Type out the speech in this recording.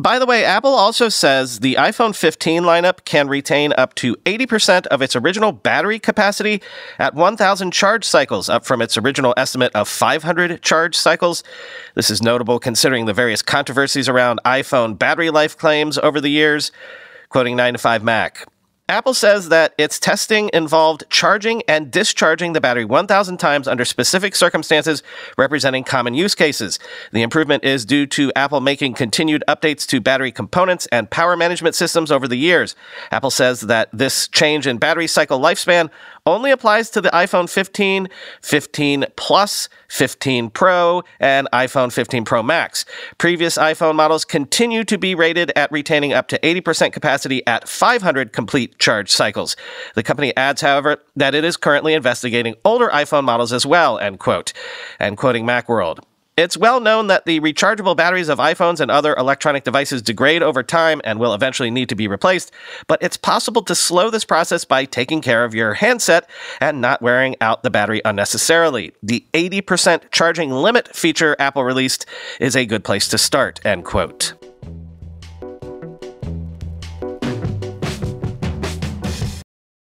By the way, Apple also says the iPhone 15 lineup can retain up to 80% of its original battery capacity at 1,000 charge cycles, up from its original estimate of 500 charge cycles. This is notable considering the various controversies around iPhone battery life claims over the years. Quoting 9 to 5 Mac. Apple says that its testing involved charging and discharging the battery 1,000 times under specific circumstances representing common use cases. The improvement is due to Apple making continued updates to battery components and power management systems over the years. Apple says that this change in battery cycle lifespan only applies to the iPhone 15, 15 Plus, 15 Pro, and iPhone 15 Pro Max. Previous iPhone models continue to be rated at retaining up to 80% capacity at 500 complete charge cycles. The company adds, however, that it is currently investigating older iPhone models as well, end quote. And quoting Macworld. It's well known that the rechargeable batteries of iPhones and other electronic devices degrade over time and will eventually need to be replaced, but it's possible to slow this process by taking care of your handset and not wearing out the battery unnecessarily. The 80% charging limit feature Apple released is a good place to start, end quote.